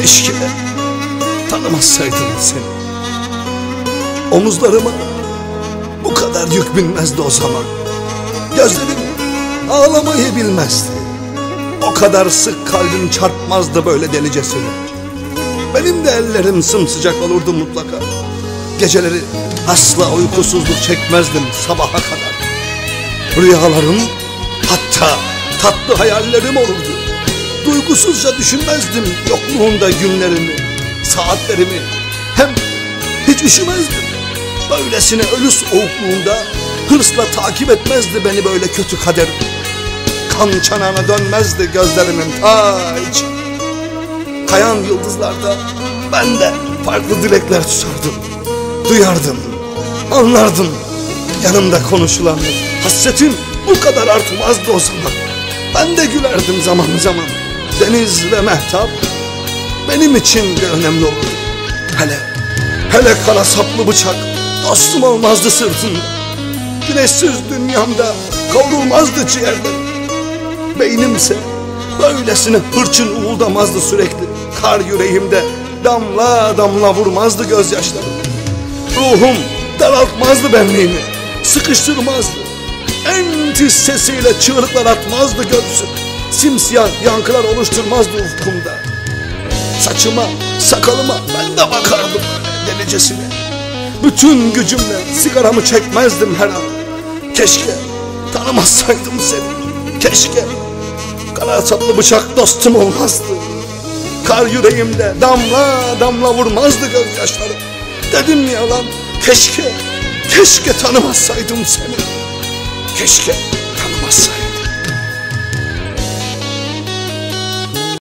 Keşke tanımazsaydım seni. Omuzlarıma bu kadar yük binmezdi o zaman. Gözlerim ağlamayı bilmezdi. O kadar sık kalbim çarpmazdı böyle delicesine. Benim de ellerim sımsıcak olurdu mutlaka. Geceleri asla uykusuzluk çekmezdim sabaha kadar. Rüyalarım hatta tatlı hayallerim olurdu. Duygusuzca düşünmezdim yokluğunda günlerimi, saatlerimi. Hem hiç üşümezdim. Böylesine ölü soğukluğunda hırsla takip etmezdi beni böyle kötü kader. Kan çanağına dönmezdi gözlerimin ta içi. Kayan yıldızlarda ben de farklı dilekler tutardım. Duyardım, anlardım yanımda konuşulanları. Hasretim bu kadar artmazdı o zaman. Ben de gülerdim zaman zaman. Deniz ve mehtap benim için de önemli olurdu. Hele, hele kara saplı bıçak dostum olmazdı sırtımda. Güneşsiz dünyamda kavrulmazdı ciğerlerim. Beynimse böylesine hırçın uğuldamazdı sürekli. Kar yüreğimde damla damla vurmazdı gözyaşlarım. Ruhum daraltmazdı benliğimi, sıkıştırmazdı. En tiz sesiyle çığlıklar atmazdı göğsüm. Simsiyah yankılar oluşturmazdı ufkumda. Saçıma, sakalıma ben de bakardım delicesine. Bütün gücümle sigaramı çekmezdim her an. Keşke tanımazsaydım seni. Keşke kara bıçak dostum olmazdı. Kar yüreğimde damla damla vurmazdı gözyaşlarım. Dedim mi yalan? Keşke, keşke tanımazsaydım seni. Keşke.